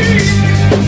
Sim.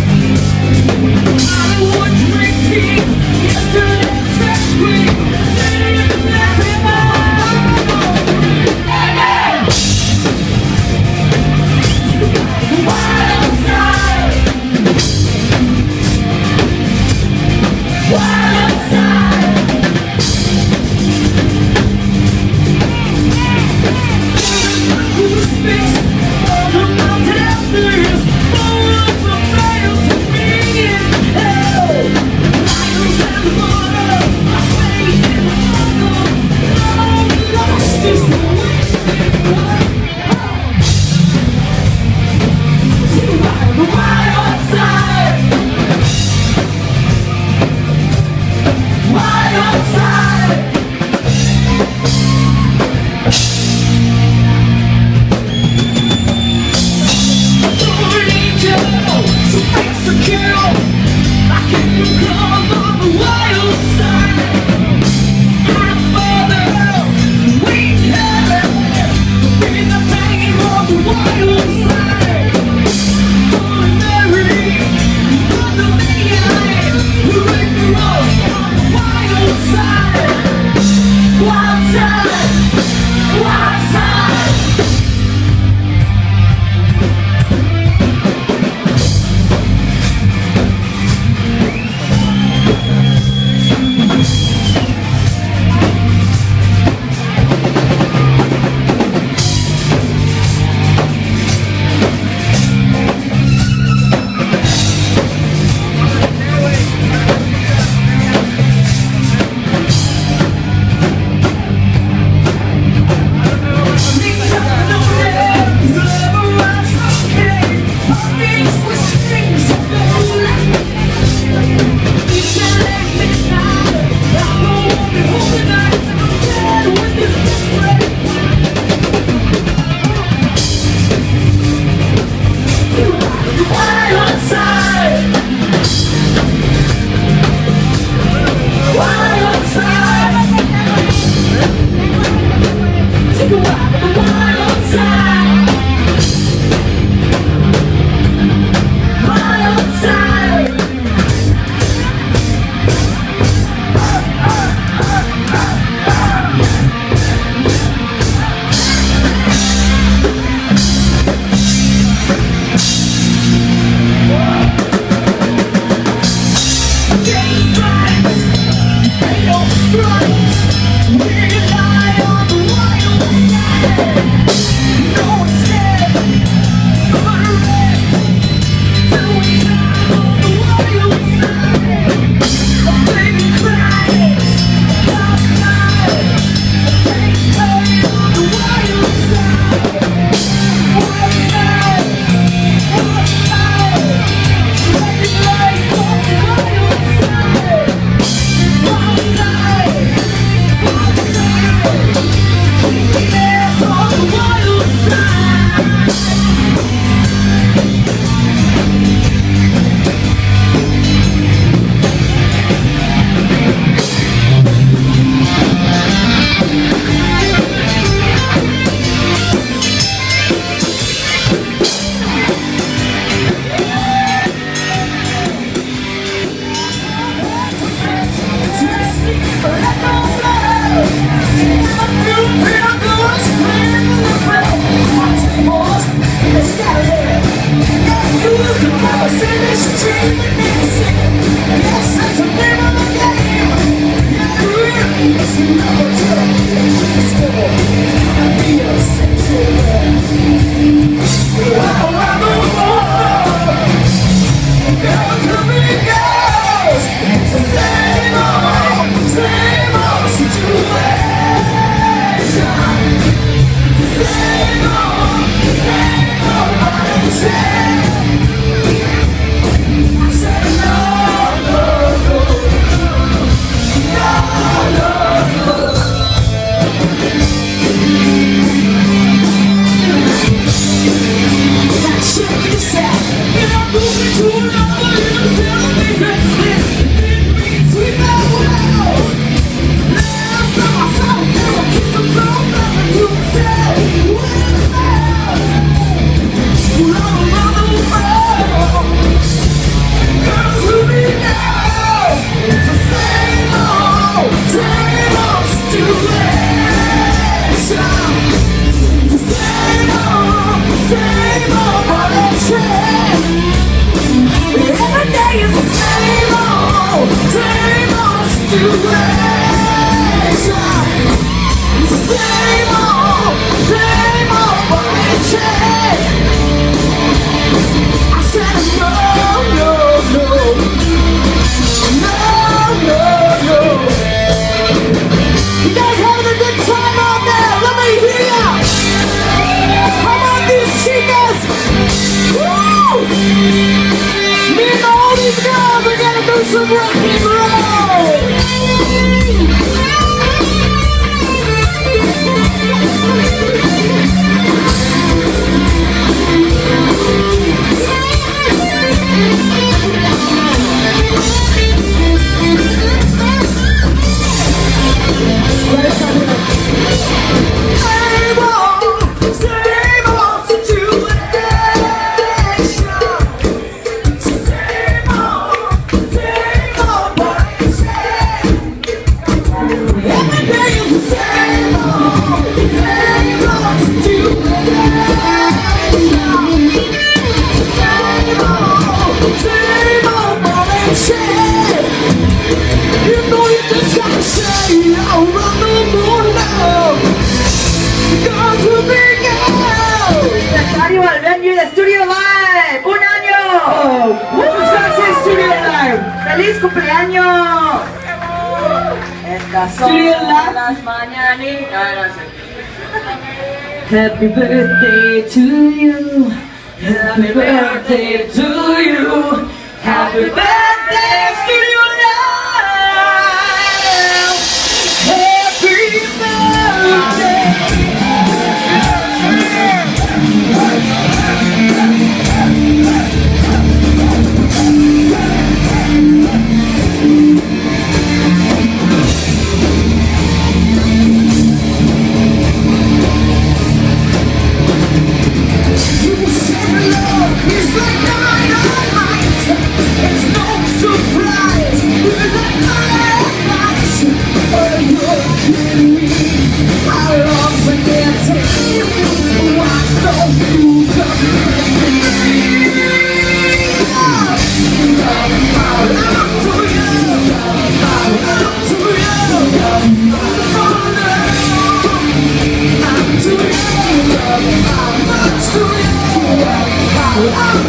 Happy birthday to you. Happy birthday to you. Happy birthday to you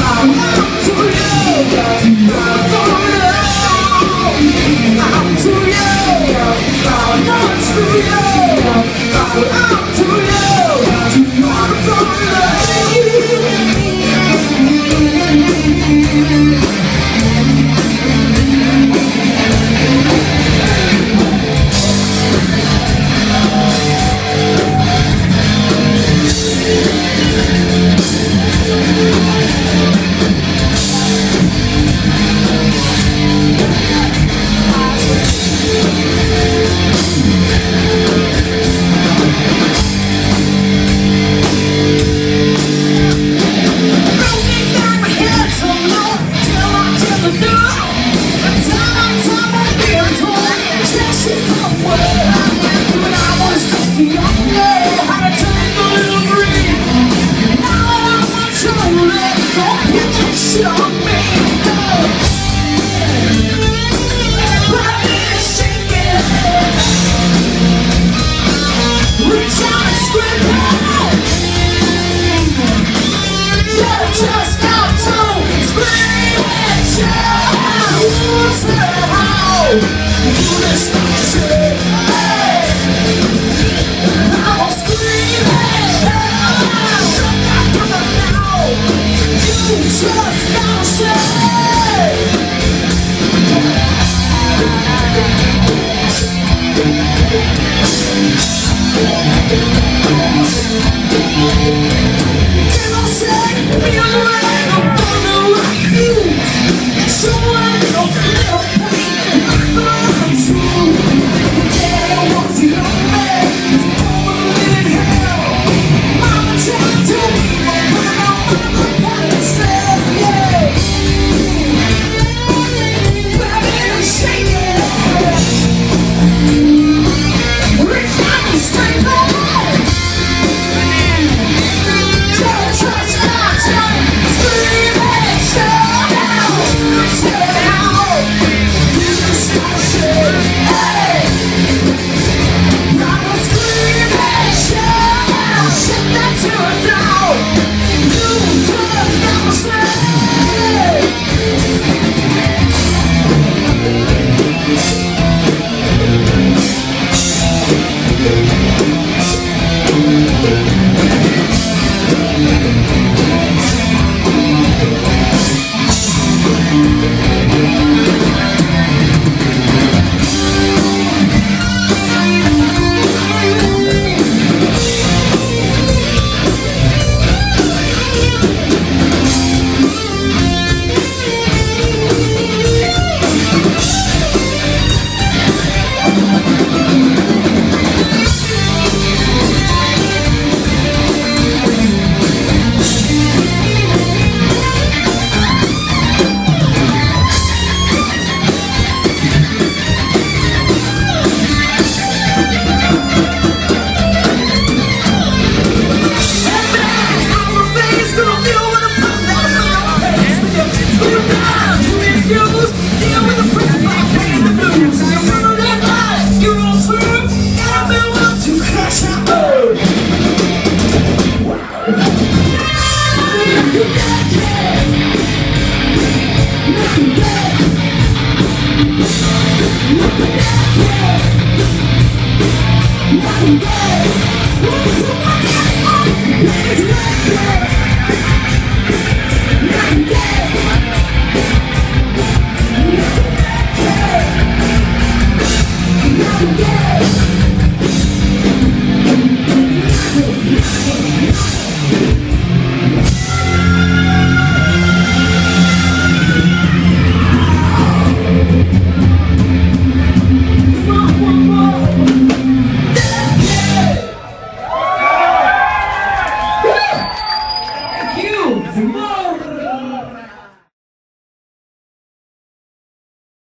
아, Let's go! Yeah.